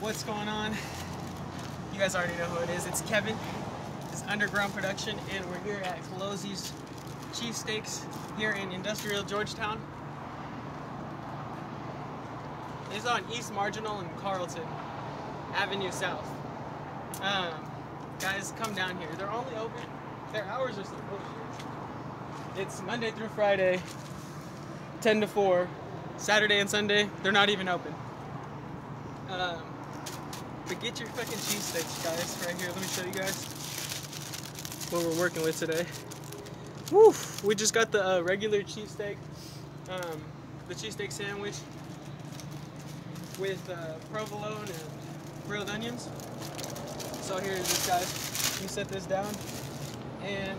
What's going on? You guys already know who it is. It's Kevin. It's Underground Production, and we're here at Calozzi's Cheesesteaks here in Industrial Georgetown. It's on East Marginal and Carleton Avenue South. Um, guys, come down here. They're only open. Their hours are still open. It's Monday through Friday, 10 to 4. Saturday and Sunday, they're not even open. Um, but get your fucking cheesesteaks, guys, right here. Let me show you guys what we're working with today. Woo! We just got the uh, regular cheesesteak, um, the cheesesteak sandwich with uh, provolone and grilled onions. So here's this, guys. You set this down, and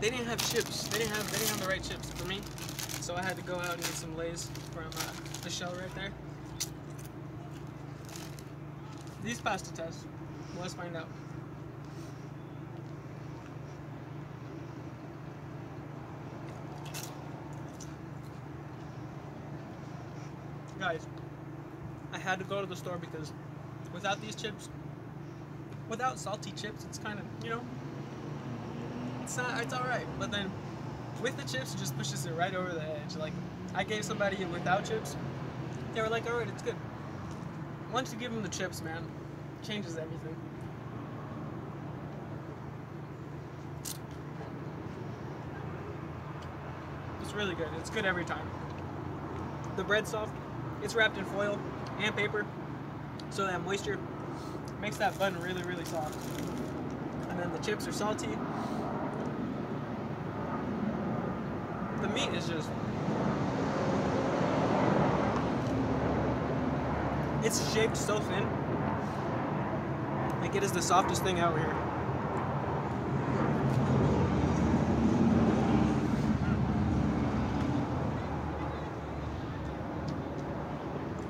they didn't have chips. They didn't have they didn't have the right chips for me. So I had to go out and get some Lay's from uh, the shell right there. These passed the test. Let's find out. Guys, I had to go to the store because without these chips, without salty chips, it's kind of, you know, it's not, it's alright. But then with the chips, it just pushes it right over the edge. Like, I gave somebody it without chips, they were like, alright, it's good. Once you give them the chips, man, changes everything. It's really good. It's good every time. The bread's soft. It's wrapped in foil and paper, so that moisture makes that bun really, really soft. And then the chips are salty. The meat is just it's shaped so thin. Like it is the softest thing out here.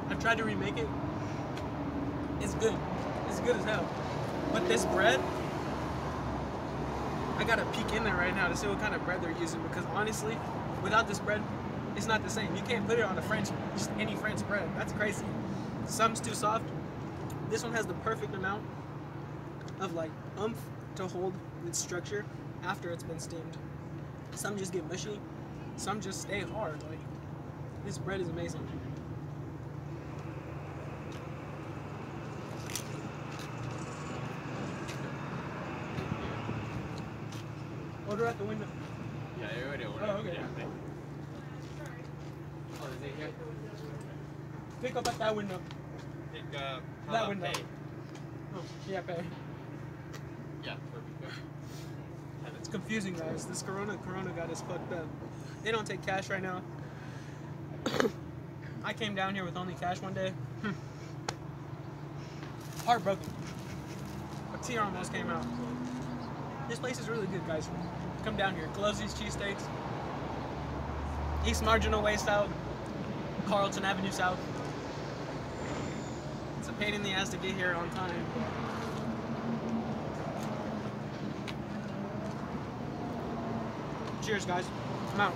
I've tried to remake it. It's good. It's good as hell. But this bread, I gotta peek in there right now to see what kind of bread they're using because honestly, without this bread, it's not the same. You can't put it on a French, just any French bread. That's crazy. Some's too soft. This one has the perfect amount of like umph to hold its structure after it's been steamed. Some just get mushy. Some just stay hard. Like this bread is amazing. Order at the window. Yeah, you already ordered. Oh, okay. Yeah. Oh, is it here? Pick up at that window. Pick up. How That window. pay? Oh, yeah, pay. Yeah, perfect. It's confusing, guys. This Corona Corona got us fucked up. They don't take cash right now. I came down here with only cash one day. Hmm. Heartbroken. A tear almost came out. This place is really good, guys. Come down here. Calozzi's Cheesesteaks. East Marginal Way South. Carleton Avenue South. A pain in the ass to get here on time. Cheers, guys. I'm out.